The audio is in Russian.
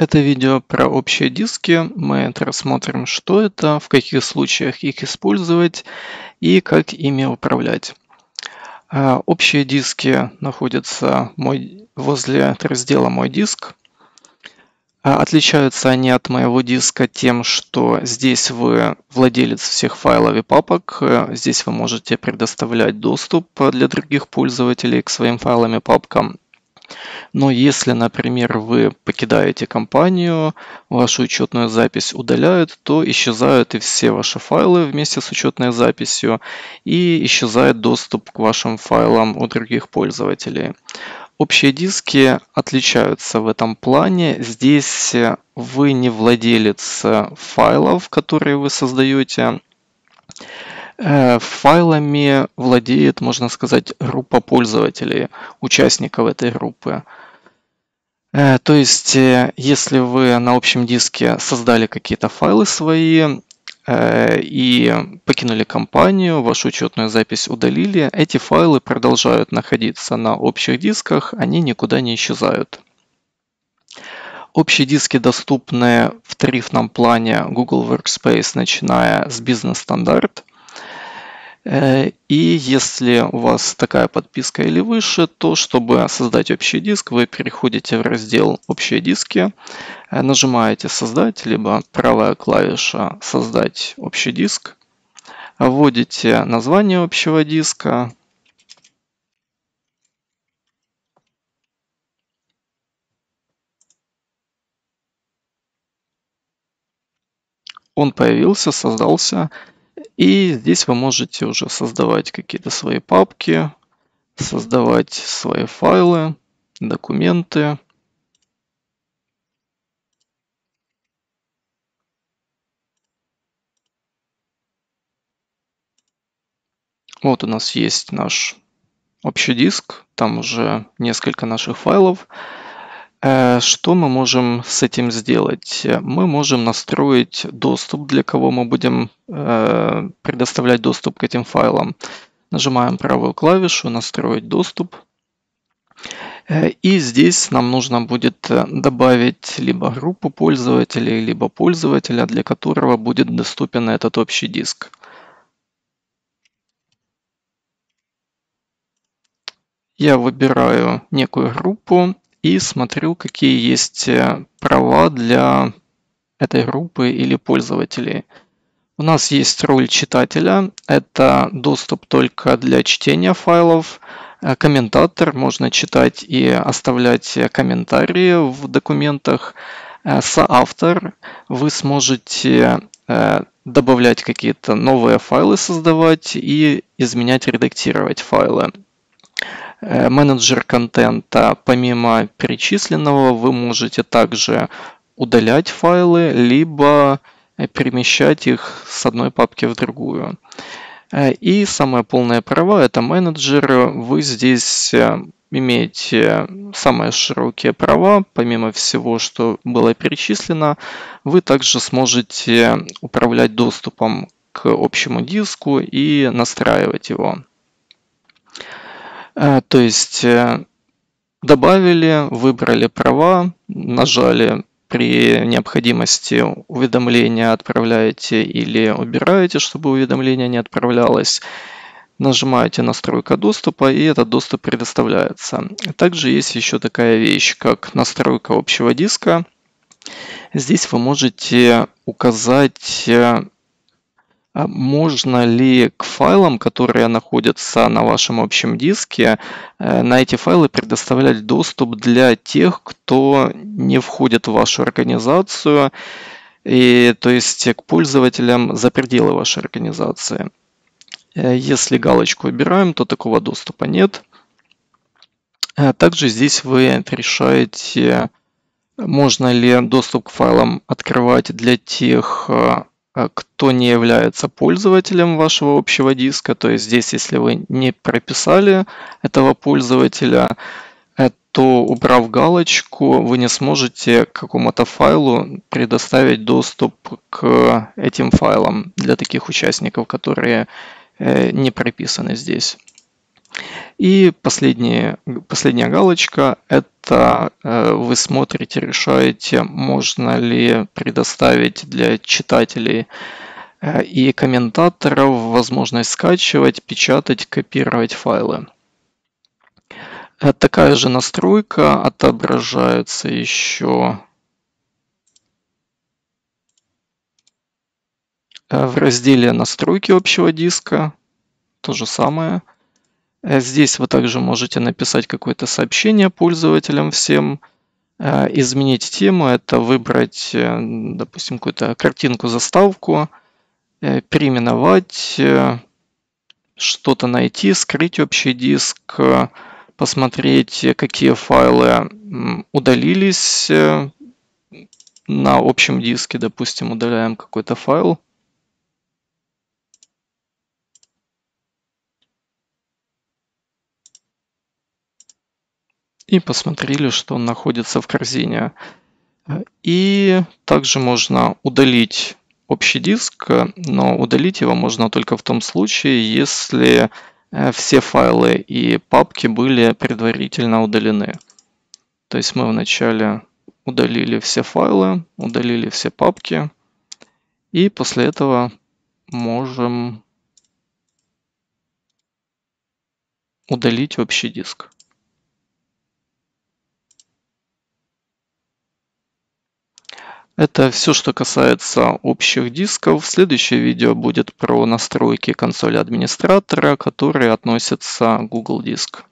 Это видео про общие диски. Мы рассмотрим, что это, в каких случаях их использовать и как ими управлять. А, общие диски находятся возле раздела «Мой диск». А, отличаются они от моего диска тем, что здесь вы владелец всех файлов и папок. Здесь вы можете предоставлять доступ для других пользователей к своим файлам и папкам. Но если, например, вы покидаете компанию, вашу учетную запись удаляют, то исчезают и все ваши файлы вместе с учетной записью, и исчезает доступ к вашим файлам у других пользователей. Общие диски отличаются в этом плане. Здесь вы не владелец файлов, которые вы создаете. Э, файлами владеет, можно сказать, группа пользователей, участников этой группы. Э, то есть, э, если вы на общем диске создали какие-то файлы свои и покинули компанию, вашу учетную запись удалили, эти файлы продолжают находиться на общих дисках, они никуда не исчезают. Общие диски доступны в тарифном плане Google Workspace, начиная с бизнес-стандарт. Э, и если у вас такая подписка или выше, то чтобы создать общий диск, вы переходите в раздел «Общие диски», э, нажимаете «Создать», либо правая клавиша «Создать общий диск», вводите название общего диска, он появился, создался. И здесь вы можете уже создавать какие-то свои папки, создавать свои файлы, документы. Вот у нас есть наш общий диск, там уже несколько наших файлов. Э, что мы можем с этим сделать? Мы можем настроить доступ, для кого мы будем э, предоставлять доступ к этим файлам. Нажимаем правую клавишу «Настроить доступ». Э, и здесь нам нужно будет добавить либо группу пользователей, либо пользователя, для которого будет доступен этот общий диск. Я выбираю некую группу и смотрю, какие есть э, права для этой группы или пользователей. У нас есть роль читателя. Это доступ только для чтения файлов. Э, комментатор. Можно читать и оставлять комментарии в документах. Э, соавтор. Вы сможете добавлять какие-то новые файлы, создавать и изменять, редактировать файлы. Э, менеджер контента, помимо перечисленного, вы можете также удалять файлы, либо э, перемещать их с одной папки в другую. Э, и самое полное право – это менеджер. Вы здесь имеете самые широкие права. Помимо всего, что было перечислено, вы также сможете управлять доступом к общему диску и настраивать его. Э, то есть э, добавили, выбрали права, нажали при необходимости уведомления отправляете или убираете, чтобы уведомление не отправлялось. Нажимаете настройка доступа и этот доступ предоставляется. Также есть еще такая вещь, как настройка общего диска. Здесь вы можете указать э, можно ли к файлам, которые находятся на вашем общем диске, э, на эти файлы предоставлять доступ для тех, кто не входит в вашу организацию, и, то есть к пользователям за пределы вашей организации. Э, если галочку убираем, то такого доступа нет. Э, также здесь вы решаете, можно ли доступ к файлам открывать для тех а кто не является пользователем вашего общего диска. То есть здесь, если вы не прописали этого пользователя, э, то убрав галочку, вы не сможете к какому-то файлу предоставить доступ к этим файлам для таких участников, которые э, не прописаны здесь. И последняя, последняя галочка – это э, вы смотрите, решаете, можно ли предоставить для читателей э, и комментаторов возможность скачивать, печатать, копировать файлы. Э, такая же настройка отображается еще в разделе настройки общего диска. То же самое. Э, здесь вы также можете написать какое-то сообщение пользователям всем, э, изменить тему, это выбрать, э, допустим, какую-то картинку-заставку, переименовать, что-то найти, скрыть общий диск, посмотреть, какие файлы удалились на общем диске, допустим, удаляем какой-то файл, и посмотрели, что он находится в корзине. И также можно удалить общий диск, но удалить его можно только в том случае, если э, все файлы и папки были предварительно удалены. То есть мы вначале удалили все файлы, удалили все папки, и после этого можем удалить общий диск. Это все, что касается общих дисков. Следующее видео будет про настройки консоли администратора, которые относятся к Google Диск.